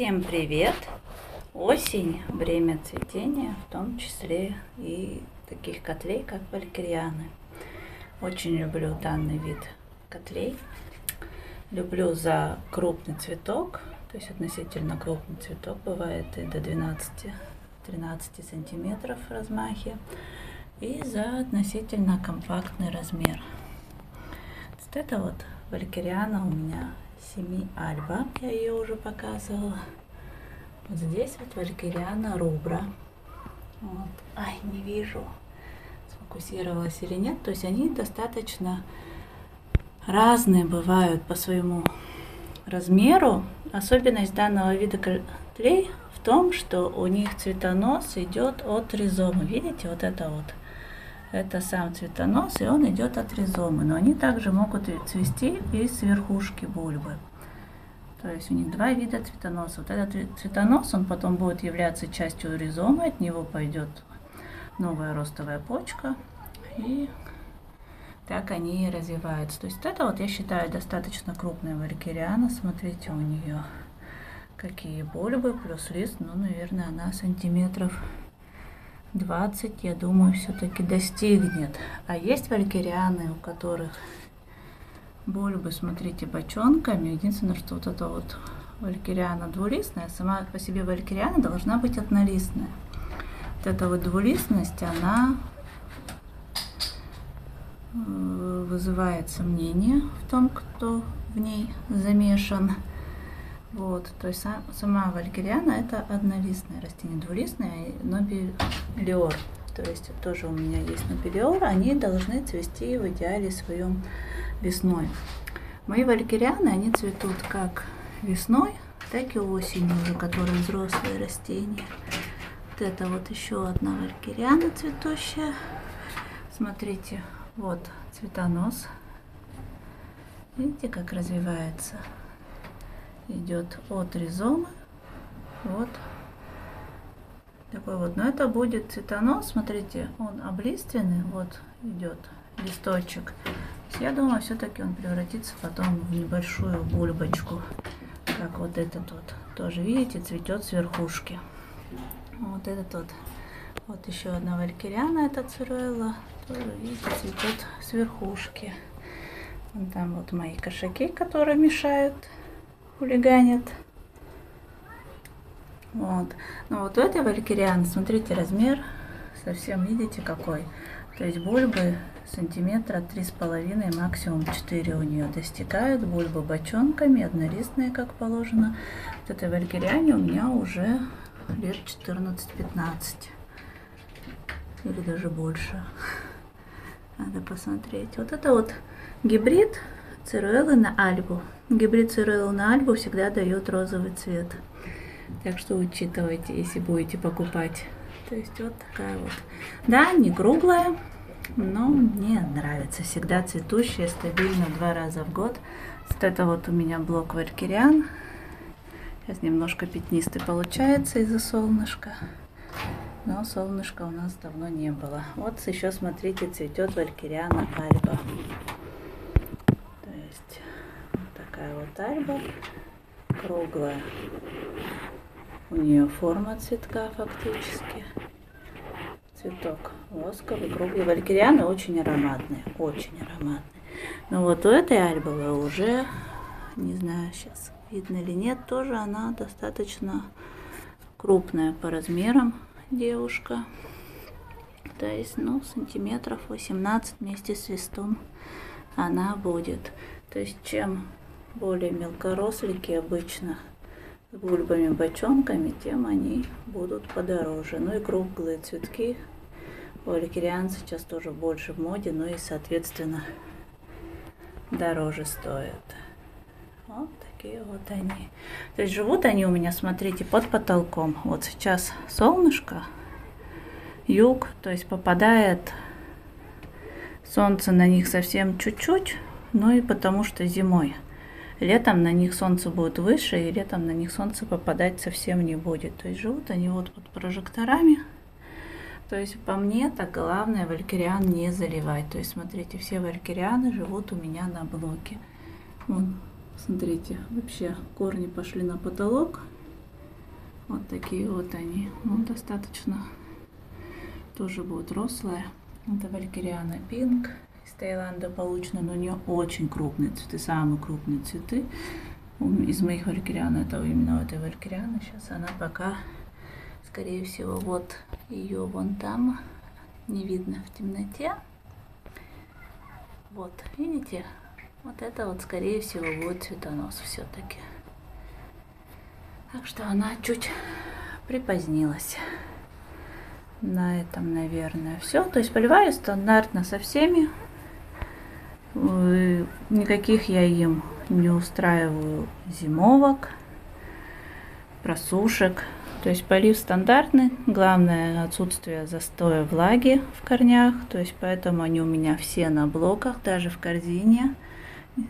Всем привет! Осень, время цветения, в том числе и таких котлей, как валькирианы. Очень люблю данный вид котлей. Люблю за крупный цветок, то есть относительно крупный цветок бывает и до 12-13 сантиметров в размахе, и за относительно компактный размер. Вот это вот валькириана у меня семи альба, я ее уже показывала. Вот здесь вот валькириана рубра. Вот. Ай, не вижу, сфокусировалась или нет. То есть они достаточно разные бывают по своему размеру. Особенность данного вида котлей в том, что у них цветонос идет от ризомы. Видите, вот это вот. Это сам цветонос, и он идет от ризомы. Но они также могут цвести из верхушки бульбы. То есть у них два вида цветоноса. Вот этот цветонос, он потом будет являться частью ризомы, от него пойдет новая ростовая почка. И так они и развиваются. То есть это вот я считаю достаточно крупная валькириана. Смотрите, у нее какие бульбы, плюс лист, ну, наверное, она сантиметров 20, я думаю, все-таки достигнет. А есть валькирианы, у которых бульбы, смотрите, бочонками. Единственное, что вот эта вот валькириана двулистная, сама по себе валькириана должна быть однолистная. Вот эта вот двулистность, она э, вызывает сомнения в том, кто в ней замешан. Вот, то есть сама валькириана это однолистное растение, двулистное, нобелиор. То есть тоже у меня есть нобелиор, они должны цвести в идеале своем весной. Мои валькирианы, они цветут как весной, так и осенью уже, которые взрослые растения. Вот это вот еще одна валькириана цветущая. Смотрите, вот цветонос. Видите, как развивается? Идет от ризомы. Вот. Такой вот. Но это будет цветонос. Смотрите, он облиственный. Вот идет листочек. Я думаю, все-таки он превратится потом в небольшую бульбочку. Как вот этот вот. Тоже, видите, цветет с верхушки. Вот этот вот. Вот еще одна валькириана, это цируэлла. Тоже, видите, цветет с верхушки. Вон там вот мои кошаки, которые мешают хулиганят. Вот. Но вот у этой валькирианы, смотрите, размер совсем, видите, какой. То есть бульбы сантиметра три с половиной, максимум 4 у нее достигают. Бульбы бочонками, однолистные, как положено. Вот этой валькириане у меня уже лет 14-15. Или даже больше. Надо посмотреть. Вот это вот гибрид Цируэллы на альбу. Гибрид цируэллы на альбу всегда дает розовый цвет. Так что учитывайте, если будете покупать. То есть вот такая вот. Да, не круглая, но мне нравится. Всегда цветущая, стабильно два раза в год. Вот это вот у меня блок валькириан. Сейчас немножко пятнистый получается из-за солнышка. Но солнышка у нас давно не было. Вот еще, смотрите, цветет валькириана альба есть вот такая вот альба круглая. У нее форма цветка фактически. Цветок восковый, круглый. Валькирианы очень ароматные, очень ароматные. Но вот у этой альбовой уже, не знаю сейчас видно или нет, тоже она достаточно крупная по размерам девушка. То есть, ну, сантиметров 18 вместе с листом она будет. То есть чем более мелкорослики обычно с бульбами-бочонками, тем они будут подороже. Ну и круглые цветки у алькириан сейчас тоже больше в моде, но и соответственно дороже стоят. Вот такие вот они. То есть живут они у меня, смотрите, под потолком. Вот сейчас солнышко, юг, то есть попадает солнце на них совсем чуть-чуть, ну и потому что зимой. Летом на них солнце будет выше, и летом на них солнце попадать совсем не будет. То есть живут они вот под прожекторами. То есть по мне так главное валькириан не заливать. То есть смотрите, все валькирианы живут у меня на блоке. Вон, смотрите, вообще корни пошли на потолок. Вот такие вот они. Ну, достаточно тоже будут рослые. Это валькириана пинк из Таиланда получено, но у нее очень крупные цветы, самые крупные цветы. Из моих валькириан это именно этой валькирианы. Сейчас она пока, скорее всего, вот ее вон там не видно в темноте. Вот, видите? Вот это вот, скорее всего, будет цветонос все-таки. Так что она чуть припозднилась. На этом, наверное, все. То есть поливаю стандартно со всеми. Никаких я им не устраиваю зимовок, просушек. То есть полив стандартный. Главное отсутствие застоя влаги в корнях. То есть поэтому они у меня все на блоках, даже в корзине.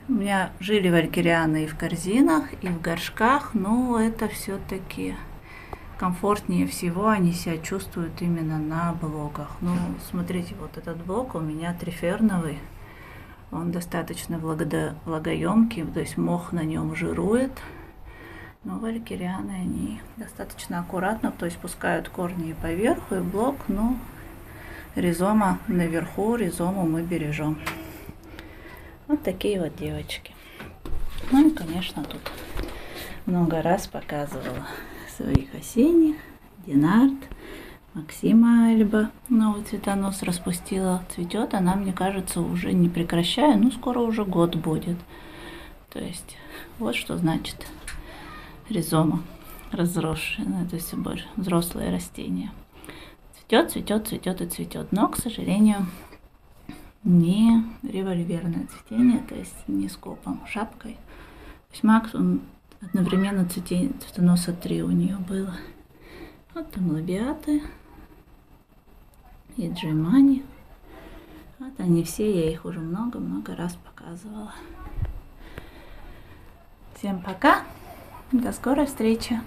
У меня жили валькирианы и в корзинах, и в горшках, но это все-таки комфортнее всего они себя чувствуют именно на блоках. Ну, смотрите, вот этот блок у меня триферновый. Он достаточно влагоемкий, то есть мох на нем жирует. Но валькирианы, они достаточно аккуратно, то есть пускают корни поверху и блок, но ризома наверху, ризому мы бережем. Вот такие вот девочки. Ну и, конечно, тут много раз показывала своих осенних. Динард, Максима Альба, новый цветонос распустила. Цветет она, мне кажется, уже не прекращая, ну скоро уже год будет. То есть вот что значит ризома разросшая, ну, это все больше взрослое растение. Цветет, цветет, цветет и цветет. Но, к сожалению, не револьверное цветение, то есть не скопом, шапкой. То есть максимум одновременно цветение, цветоноса три у нее было. Вот там лабиаты и джимани. Вот они все, я их уже много-много раз показывала. Всем пока, до скорой встречи.